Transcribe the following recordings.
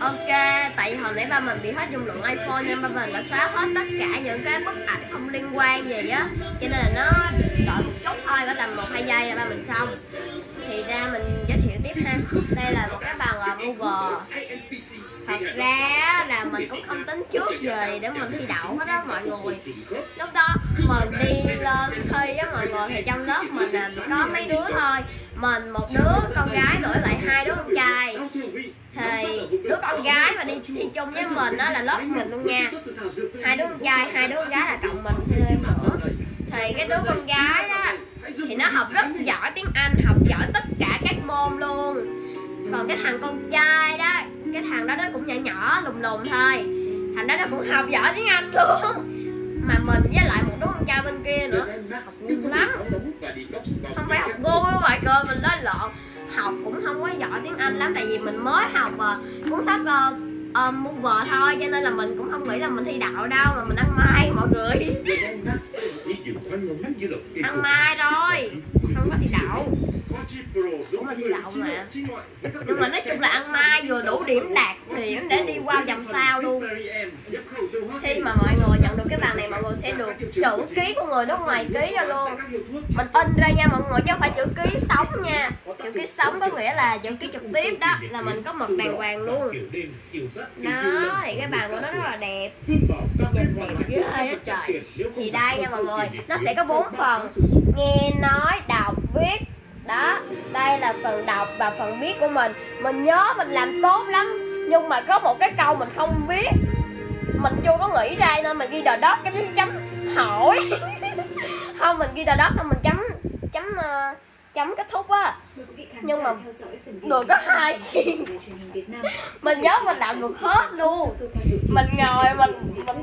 ok, tại vì hồi nãy ba mình bị hết dung lượng iphone nên ba mình đã xóa hết tất cả những cái bức ảnh không liên quan gì á. Cho nên là nó đợi một chút thôi, có tầm một, hai giây là ba mình xong. Thì ra mình giới thiệu tiếp ha đây là một cái bàn à, Google. Thật ra là mình cũng không tính trước về để mình thi đậu hết đó mọi người. Lúc đó mình đi lên thi á, mọi người, thì trong lớp mình có mấy đứa thôi. Mình một đứa, con gái đổi lại hai đứa con trai thì đứa con gái mà đi thi chung với mình đó là lớp mình luôn nha. hai đứa con trai hai đứa con gái là cộng mình thêm nữa thì cái đứa con gái á thì nó học rất giỏi tiếng anh học giỏi tất cả các môn luôn. Còn cái thằng con trai đó cái thằng đó nó cũng nhỏ nhỏ lùn lùn thôi. Thằng đó nó cũng học giỏi tiếng anh luôn. Mà mình với lại một đứa trai bên kia nữa. Học ngu lắm. không phải học ngu đâu mọi người mình nói lộn. Học cũng không có giỏi tiếng anh lắm tại vì mình mới học uh, cuốn sách uh, uh, mua vợ thôi cho nên là mình cũng không nghĩ là mình thi đậu đâu mà mình ăn mai mọi người. Ăn mai thôi không có thi đậu Ủa mà thi đậu mà. nhưng mà nói chung là ăn mai vừa đủ điểm đạt điểm để đi qua vòng sau luôn. Khi mà mọi người nhận được cái bàn này mọi người sẽ được chữ ký của người nước ngoài ký ra luôn. Mình in ra nha mọi người, chứ không phải chữ ký sống nha. Chữ ký sống có nghĩa là chữ ký trực tiếp đó, là mình có mực đàng hoàng luôn. Đó, thì cái bàn của nó rất là đẹp. Đẹp ghê trời thì đây nha mọi người, nó sẽ có bốn phần. Nghe nói, đọc, viết. Đó, đây là phần đọc và phần viết của mình. Mình nhớ mình làm tốt lắm, nhưng mà có một cái câu mình không biết mình chưa có nghĩ ra nên mình ghi đờ đót chấm chấm chấm hỏi. Không mình ghi đờ đót xong mình chấm chấm uh, chấm kết thúc á. Nhưng mà được có hai chuyện. mình nhớ mình làm được hết luôn. mình ngồi mình mình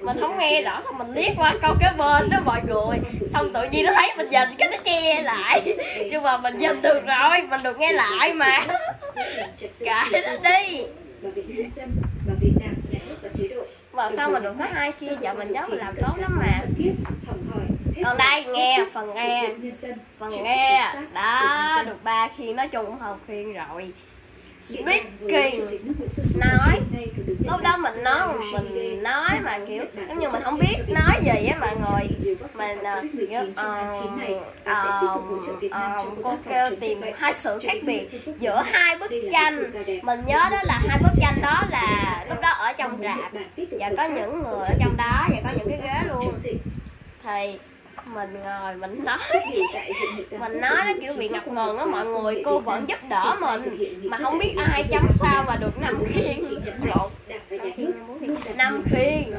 mình không nghe rõ xong mình liếc qua câu kế bên đó mọi người. Xong tự nhiên nó thấy mình nhìn cái nó che lại. Nhưng mà mình nhìn được rồi mình được nghe lại mà. Kệ nó đi bảo vệ nhân dân bảo vệ đảng nhà nước và chế độ. Mà sao mà được có hai kia vợ mình cháu mình làm tốt lắm mà. Còn đây nghe phần nghe. Phần nghe đó được ba khiên nói chung không khiên rồi biết đàn nói. lúc đó mình nói mà mình nói mà kiểu giống như mình không biết nói gì á mọi người mình phòng ờ, COVID-19 kiểu, trong tháng 9 này ờ, và sẽ tiếp tục hỗ trợ Việt Nam ờ, trong cô kêu tìm hai sự khác biệt giữa hai bức tranh mình nhớ đó là hai bức tranh đó là lúc đó ở trong rạp và có những người ở trong đó và có những cái ghế luôn thì mình ngồi mình nói mình nói nó kiểu bị ngập ngừng á mọi người cô vẫn giúp đỡ mình mà không biết ai chấm sao 13. mà được năm khiên lộn. năm khiên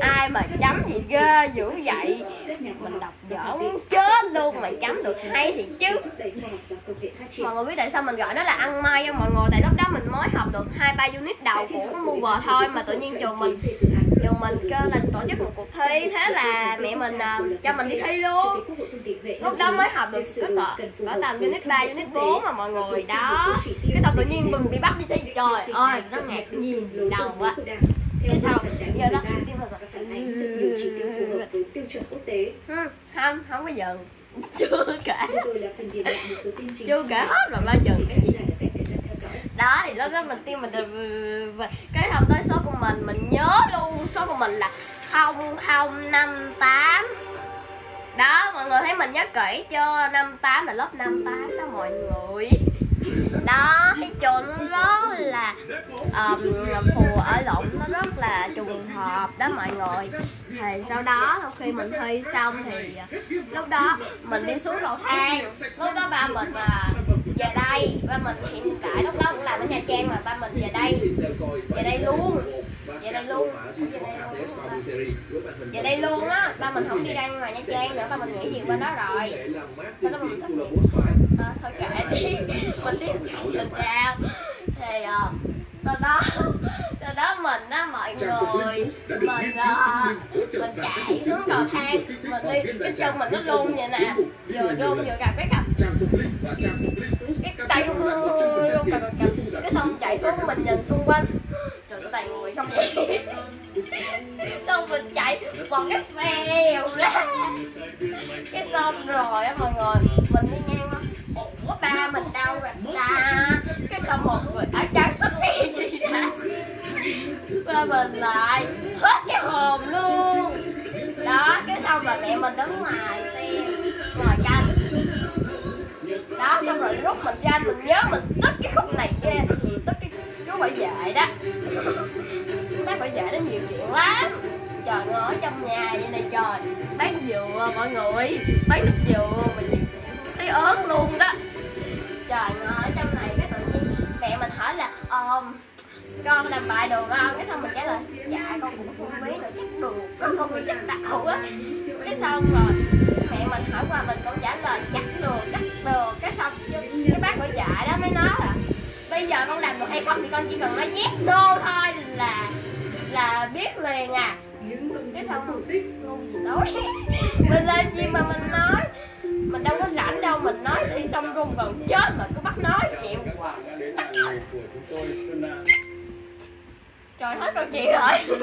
ai mà chấm gì ghê dữ vậy. mình đọc dở muốn chết luôn mà chấm được hay thì chứ. Mọi người biết tại sao mình gọi nó là ăn mai cho mọi người? Tại lúc đó mình mới học được hai ba unit đầu của Mover thôi mà tự nhiên trường mình trường mình kêu là tổ chức một cuộc thi. Thế là mẹ mình uh, cho mình đi thi luôn. Lúc đó mới học được có tờ có tầm unit ba unit bốn mà mọi người. Đó. Cái xong tự nhiên mình bị bắt đi thi. Trời ơi nó ngạc nhiên gì đầu á. Cái sau giờ đó phản ánh được nhiều chỉ tiêu phù hợp với tiêu chuẩn quốc tế. Không không có dừng chưa kể. Chưa cả kể hết rồi ba chừng. Cái gì đó thì lúc đó mình tiêm mình cái học tới số của mình mình nhớ 0058 đó mọi người thấy mình nhớ kỹ chưa? 58 là lớp 58 đó mọi người. Đó cái trường đó là um, phù ở lộn nó rất là trùng hợp đó mọi người. Thì sau đó sau khi mình thi xong thì lúc đó mình đi xuống cầu thang lúc đó ba mình à, về đây. Ba mình hiện tại lúc đó cũng làm ở nha trang mà ba mình về đây. Về đây luôn về đây luôn. Về đây luôn về đây luôn á. Ba mình không đi ra ngoài nha trang. Nữa ba mình nghỉ việc bên đó rồi. Sau đó mình nghiệp à, thôi kệ đi. Mình tiếp được ra thì à, sau đó sau đó mình á mọi người mình à, mình chạy xuống cầu thang. mình đi cái chân mình nó luôn vậy nè. Vừa luôn vừa gặp cái cặp cái tay luôn luôn cặp cái xong chạy xuống mình nhìn xung quanh trời sao toàn người xong rồi xong mình chạy một cái phèo ra cái xong rồi á mọi người, mình đi ngang ủa, ba mình đau rồi ta? Cái xong một người, ở trắng xuất gì gì ba mình lại hết cái hồn luôn. Đó, cái xong rồi mẹ mình đứng ngoài xem, ngoài canh đó, xong rồi lúc mình ra mình nhớ mình tức cái khúc này kia phải dạy đó. Bác phải dạy đến nhiều chuyện lắm. Trời ngồi trong nhà vậy này trời. Bán dừa, mọi người. Bán nước dừa mà nhiều chuyện thấy ớn luôn đó. Trời ngồi trong này cái tự nhiên mẹ mình hỏi là ôm con làm bài được không cái xong mình trả lời dạ con cũng không biết nữa, chắc được. Con không biết chắc đạo á. Cái xong rồi, mẹ mình hỏi qua mình cũng trả lời, chắc được chắc được. Cái xong chưa giờ con làm được hay không thì con chỉ cần nói yes no thôi là là biết liền à. Cái xong ngu gì nói. Mình làm gì mà mình nói? Mình đâu có rảnh đâu mình nói thi xong run gần chết mà cứ bắt nói chịu. Trời hết câu chuyện rồi